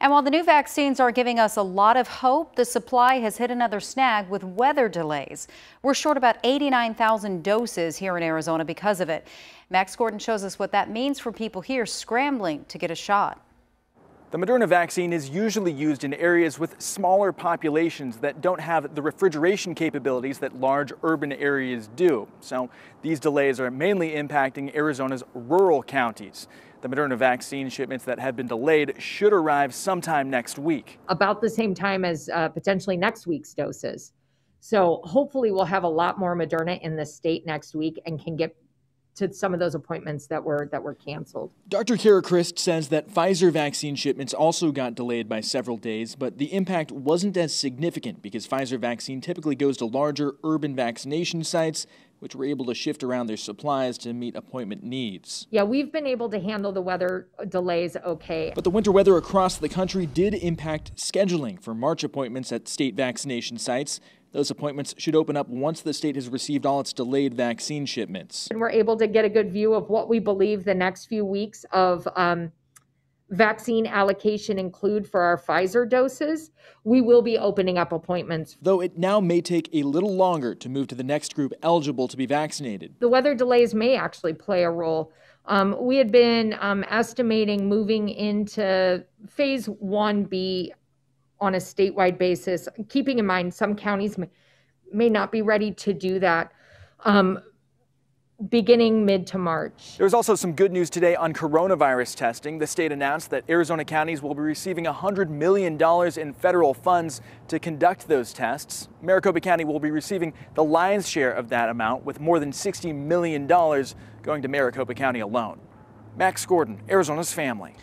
And while the new vaccines are giving us a lot of hope, the supply has hit another snag with weather delays. We're short about 89,000 doses here in Arizona because of it. Max Gordon shows us what that means for people here scrambling to get a shot. The Moderna vaccine is usually used in areas with smaller populations that don't have the refrigeration capabilities that large urban areas do. So these delays are mainly impacting Arizona's rural counties. The Moderna vaccine shipments that have been delayed should arrive sometime next week. About the same time as uh, potentially next week's doses. So hopefully we'll have a lot more Moderna in the state next week and can get to some of those appointments that were that were canceled. Dr. Cara Christ says that Pfizer vaccine shipments also got delayed by several days, but the impact wasn't as significant because Pfizer vaccine typically goes to larger urban vaccination sites which were able to shift around their supplies to meet appointment needs. Yeah, we've been able to handle the weather uh, delays okay. But the winter weather across the country did impact scheduling for March appointments at state vaccination sites. Those appointments should open up once the state has received all its delayed vaccine shipments. And we're able to get a good view of what we believe the next few weeks of um, vaccine allocation include for our Pfizer doses. We will be opening up appointments. Though it now may take a little longer to move to the next group eligible to be vaccinated. The weather delays may actually play a role. Um, we had been um, estimating moving into phase 1B on a statewide basis, keeping in mind some counties may, may not be ready to do that. Um, beginning mid to March. There was also some good news today on coronavirus testing. The state announced that Arizona counties will be receiving $100 million in federal funds to conduct those tests. Maricopa County will be receiving the lion's share of that amount, with more than $60 million going to Maricopa County alone. Max Gordon, Arizona's family.